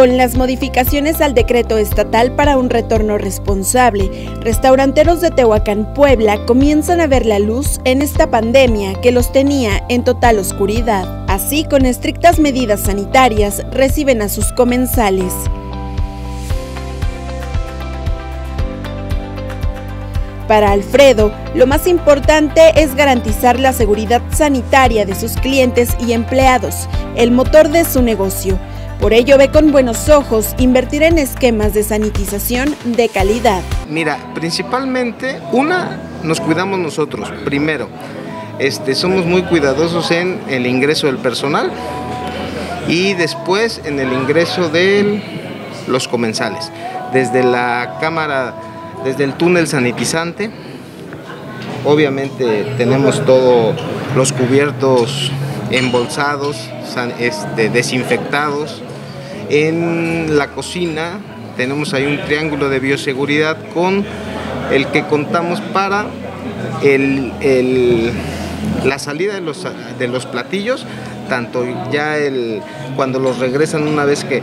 Con las modificaciones al decreto estatal para un retorno responsable, restauranteros de Tehuacán, Puebla, comienzan a ver la luz en esta pandemia que los tenía en total oscuridad. Así, con estrictas medidas sanitarias, reciben a sus comensales. Para Alfredo, lo más importante es garantizar la seguridad sanitaria de sus clientes y empleados, el motor de su negocio por ello ve con buenos ojos invertir en esquemas de sanitización de calidad. Mira, principalmente, una, nos cuidamos nosotros, primero. Este, somos muy cuidadosos en el ingreso del personal y después en el ingreso de los comensales. Desde la cámara, desde el túnel sanitizante, obviamente tenemos todos los cubiertos embolsados, este, desinfectados, en la cocina tenemos ahí un triángulo de bioseguridad con el que contamos para la salida de los, de los platillos, tanto ya el, cuando los regresan una vez que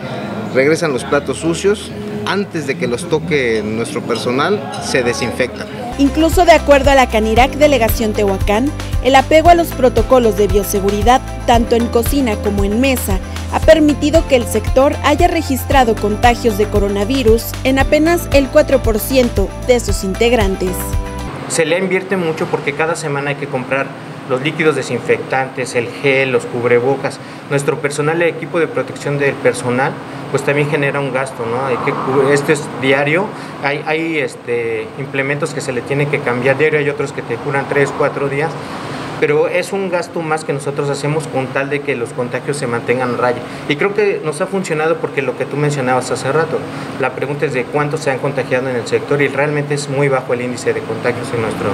regresan los platos sucios, antes de que los toque nuestro personal, se desinfectan. Incluso de acuerdo a la Canirac Delegación Tehuacán, el apego a los protocolos de bioseguridad, tanto en cocina como en mesa, ha permitido que el sector haya registrado contagios de coronavirus en apenas el 4% de sus integrantes. Se le invierte mucho porque cada semana hay que comprar los líquidos desinfectantes, el gel, los cubrebocas. Nuestro personal, el equipo de protección del personal, pues también genera un gasto, ¿no? Hay que, esto es diario, hay, hay este, implementos que se le tienen que cambiar diario, hay otros que te curan 3, 4 días, pero es un gasto más que nosotros hacemos con tal de que los contagios se mantengan a raya. Y creo que nos ha funcionado porque lo que tú mencionabas hace rato, la pregunta es de cuántos se han contagiado en el sector y realmente es muy bajo el índice de contagios en, nuestro,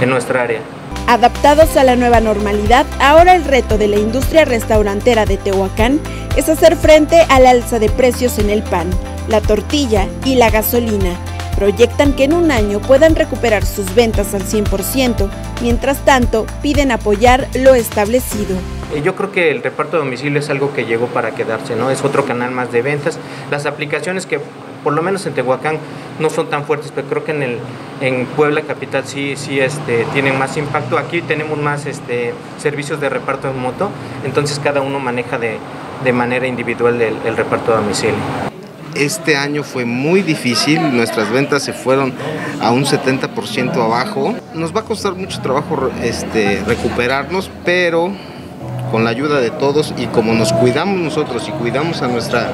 en nuestra área. Adaptados a la nueva normalidad, ahora el reto de la industria restaurantera de Tehuacán es hacer frente al alza de precios en el pan, la tortilla y la gasolina Proyectan que en un año puedan recuperar sus ventas al 100%, mientras tanto piden apoyar lo establecido. Eh, yo creo que el reparto de domicilio es algo que llegó para quedarse, ¿no? Es otro canal más de ventas. Las aplicaciones que por lo menos en Tehuacán no son tan fuertes, pero creo que en el en Puebla capital sí sí este tienen más impacto. Aquí tenemos más este servicios de reparto en moto, entonces cada uno maneja de, manera individual el reparto de domicilio. Este año fue muy difícil, nuestras ventas se fueron a un 70% abajo. Nos va a costar mucho trabajo este, recuperarnos, pero con la ayuda de todos y como nos cuidamos nosotros y cuidamos a nuestra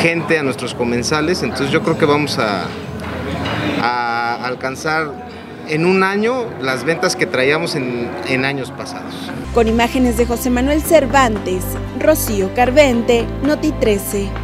gente, a nuestros comensales, entonces yo creo que vamos a, alcanzar en un año las ventas que traíamos en, en, años pasados. Con imágenes de José Manuel Cervantes, Rocío Carvente, Noti 13.